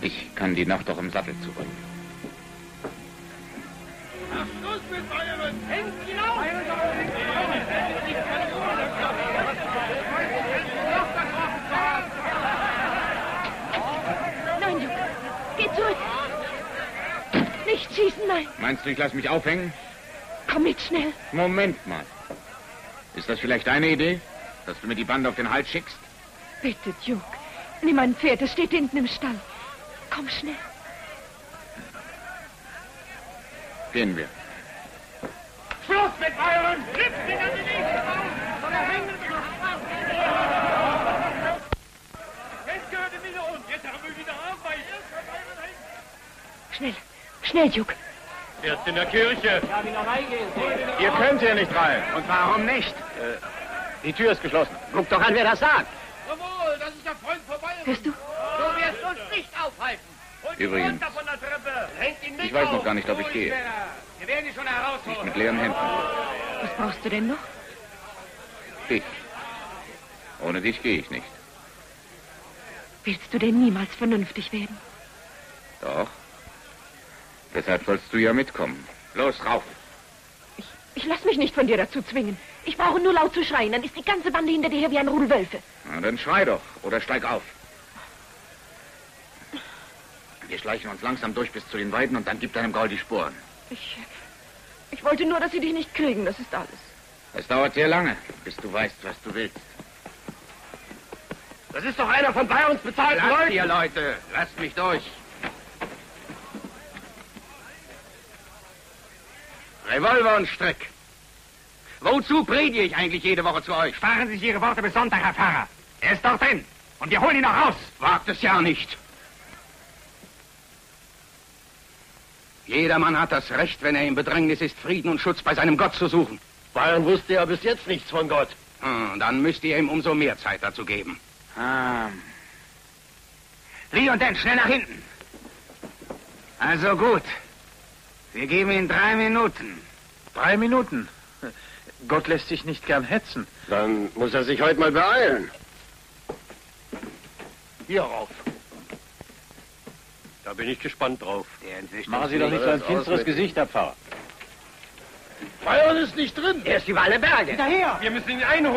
Ich kann die Nacht doch im Sattel zubringen. Schluss mit Bayern! Hängt hinauf! Nein, Juck. Geh zurück. Nicht schießen, nein. Meinst du, ich lass mich aufhängen? Komm mit, schnell. Moment mal. Ist das vielleicht deine Idee? Dass du mir die Bande auf den Hals schickst? Bitte, Duke. Nimm mein Pferd, es steht hinten im Stall. Komm schnell. Gehen wir. Schluss mit! Nimm ihn an die! Oder hängen Jetzt gehört er wieder uns. Jetzt haben wir wieder Arbeit. Schnell. Schnell, Duke. Erst in der Kirche. Ihr könnt hier nicht rein. Und warum nicht? Äh, die Tür ist geschlossen. Guck doch an, wer das sagt. Jawohl, das ist der Freund vorbei. Hörst du? Du wirst uns nicht aufhalten. Holt ihn Übrigens, runter von der Treppe. Hängt ihn mit ich weiß noch gar nicht, ob ich gehe. Wir werden ihn schon herausholen. Nicht mit leeren Händen. Was brauchst du denn noch? Dich. Ohne dich gehe ich nicht. Willst du denn niemals vernünftig werden? Doch. Deshalb sollst du ja mitkommen. Los, rauf. Ich lass mich nicht von dir dazu zwingen. Ich brauche nur laut zu schreien, dann ist die ganze Bande hinter dir her wie ein Rudel Wölfe. Na, dann schrei doch. Oder steig auf. Wir schleichen uns langsam durch bis zu den Weiden und dann gib deinem Gaul die Sporen. Ich. Ich wollte nur, dass sie dich nicht kriegen, das ist alles. Es dauert sehr lange, bis du weißt, was du willst. Das ist doch einer von bei uns bezahlten Lasst Leuten. ihr, Leute. Lasst mich durch. Revolver und Strick. Wozu predige ich eigentlich jede Woche zu euch? Sparen Sie sich Ihre Worte bis Sonntag, Herr Pfarrer. Er ist dort drin. Und wir holen ihn noch raus. Wagt es ja nicht. Jedermann hat das Recht, wenn er im Bedrängnis ist, Frieden und Schutz bei seinem Gott zu suchen. Bayern wusste ja bis jetzt nichts von Gott. Hm, dann müsst ihr ihm umso mehr Zeit dazu geben. Ah. Lee und Dan, schnell nach hinten. Also gut. Wir geben ihm drei Minuten. Drei Minuten. Gott lässt sich nicht gern hetzen. Dann muss er sich heute mal beeilen. Hierauf. Da bin ich gespannt drauf. Machen Sie doch nicht so ein finsteres Gesicht, Herr Pfarrer. Bayern ist nicht drin. Er ist über alle Berge. Wir müssen ihn einholen.